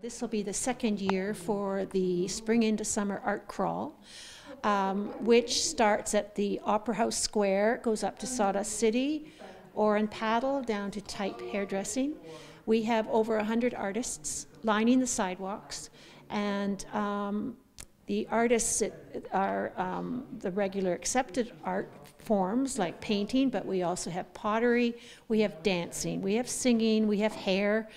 This will be the second year for the Spring into Summer Art Crawl, um, which starts at the Opera House Square, goes up to Sawdust City, Oar and Paddle, down to Type Hairdressing. We have over 100 artists lining the sidewalks, and um, the artists are um, the regular accepted art forms like painting, but we also have pottery, we have dancing, we have singing, we have hair,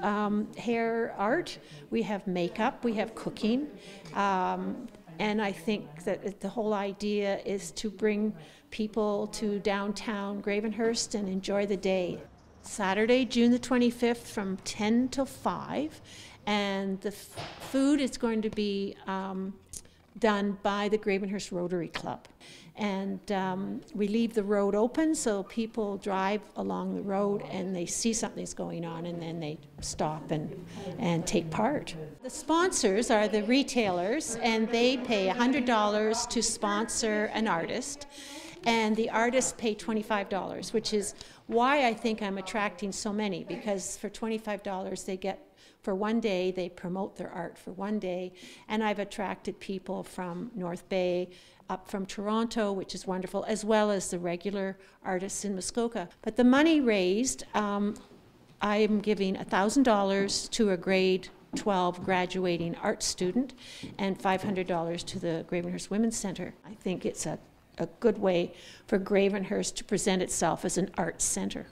um, hair art, we have makeup, we have cooking. Um, and I think that the whole idea is to bring people to downtown Gravenhurst and enjoy the day. Saturday, June the 25th from 10 till 5. And the f- food is going to be um, done by the Gravenhurst Rotary Club. And um, we leave the road open so people drive along the road and they see something's going on and then they stop and, and take part. The sponsors are the retailers and they pay $100 to sponsor an artist and the artists pay $25, which is why I think I'm attracting so many because for $25 they get for one day they promote their art for one day and I've attracted people from North Bay up from Toronto which is wonderful as well as the regular artists in Muskoka but the money raised um, I am giving $1,000 to a grade 12 graduating art student and $500 to the Gravenhurst Women's Center. I think it's a a good way for Gravenhurst to present itself as an arts center.